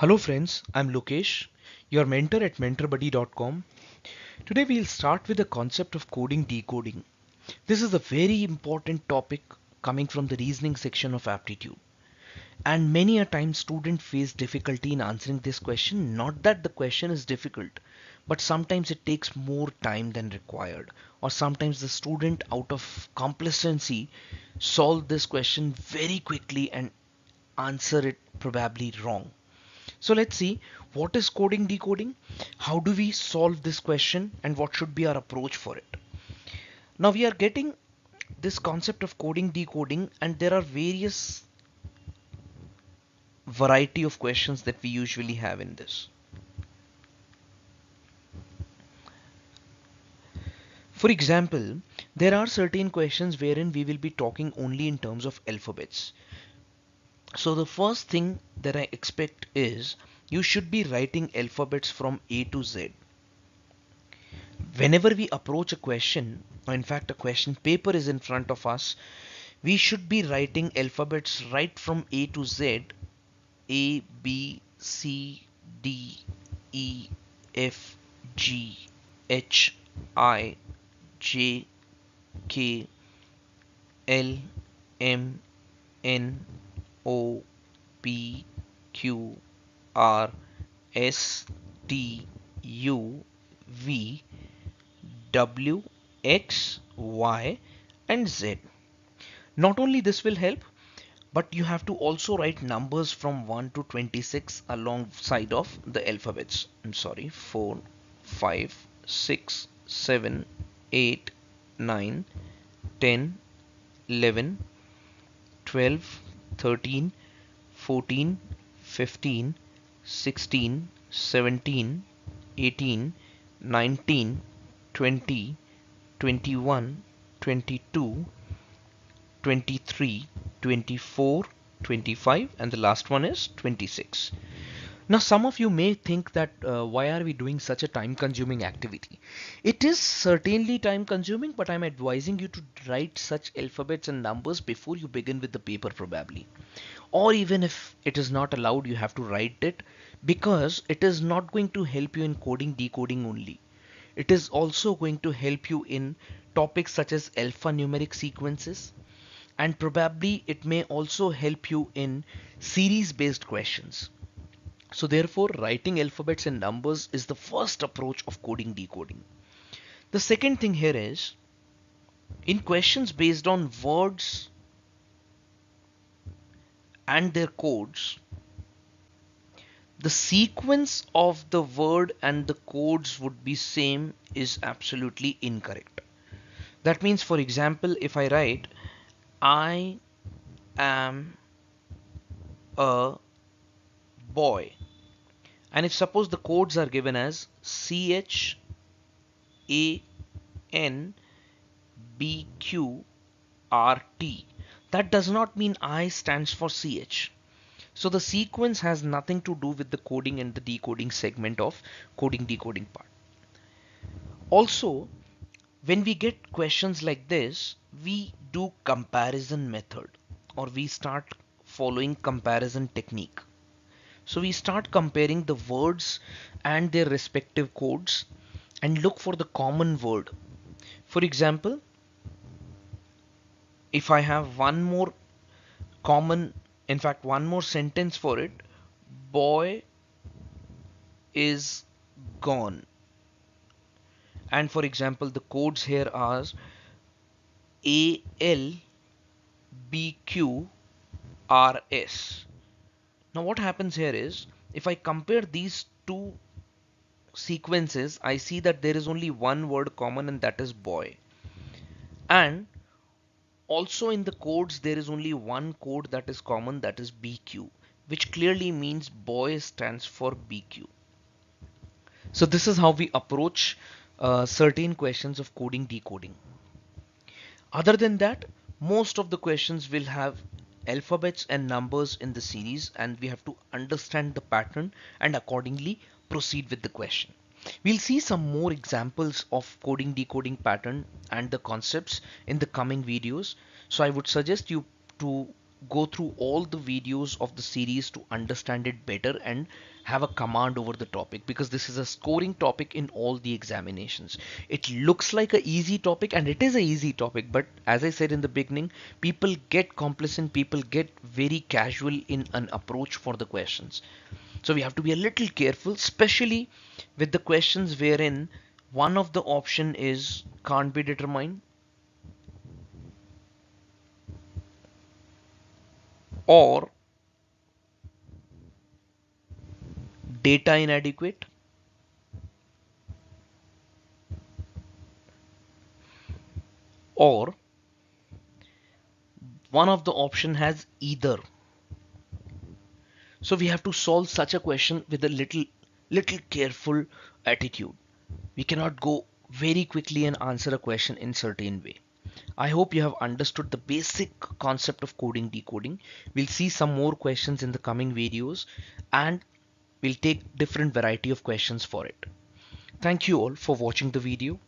Hello friends, I'm Lokesh, your mentor at mentorrbuddy.com. Today we'll start with the concept of coding decoding. This is a very important topic coming from the reasoning section of aptitude. And many a time students face difficulty in answering this question. Not that the question is difficult, but sometimes it takes more time than required. Or sometimes the student out of complacency solve this question very quickly and answer it probably wrong. So let's see what is coding decoding, how do we solve this question and what should be our approach for it. Now we are getting this concept of coding decoding and there are various variety of questions that we usually have in this. For example, there are certain questions wherein we will be talking only in terms of alphabets. So the first thing that I expect is you should be writing alphabets from A to Z. Whenever we approach a question, or in fact a question paper is in front of us, we should be writing alphabets right from A to Z a, B, C, D, E, F, G, H, I, J, K, L, M, N, O, P, Q, R, S, T, U, V, W, X, Y, and Z. Not only this will help, but you have to also write numbers from 1 to 26 alongside of the alphabets I'm sorry 4 5 6 7 8 9 10 11 12 13 14 15 16 17 18 19 20 21 22 23 24 25 and the last one is 26 now some of you may think that uh, why are we doing such a time consuming activity? It is certainly time consuming but i'm advising you to write such alphabets and numbers before you begin with the paper probably. Or even if it is not allowed you have to write it because it is not going to help you in coding decoding only. It is also going to help you in topics such as alphanumeric sequences and probably it may also help you in series based questions. So therefore writing alphabets and numbers is the first approach of coding decoding. The second thing here is in questions based on words and their codes the sequence of the word and the codes would be same is absolutely incorrect. That means for example if I write I am a boy. And if suppose the codes are given as C H A N B Q R T that does not mean I stands for CH so the sequence has nothing to do with the coding and the decoding segment of coding decoding part. Also when we get questions like this we do comparison method or we start following comparison technique. So we start comparing the words and their respective codes and look for the common word. For example, if I have one more common, in fact, one more sentence for it, boy is gone. And for example, the codes here are a L B Q R S. Now what happens here is if I compare these two sequences I see that there is only one word common and that is boy and also in the codes there is only one code that is common that is BQ which clearly means boy stands for BQ. So this is how we approach uh, certain questions of coding decoding. Other than that, most of the questions will have alphabets and numbers in the series and we have to understand the pattern and accordingly proceed with the question. We'll see some more examples of coding decoding pattern and the concepts in the coming videos. So I would suggest you to go through all the videos of the series to understand it better and have a command over the topic because this is a scoring topic in all the examinations. It looks like a easy topic and it is a easy topic but as I said in the beginning people get complacent people get very casual in an approach for the questions. So we have to be a little careful especially with the questions wherein one of the option is can't be determined or data inadequate? Or one of the option has either. So we have to solve such a question with a little little careful attitude. We cannot go very quickly and answer a question in certain way I hope you have understood the basic concept of coding decoding. We'll see some more questions in the coming videos and we'll take different variety of questions for it. Thank you all for watching the video.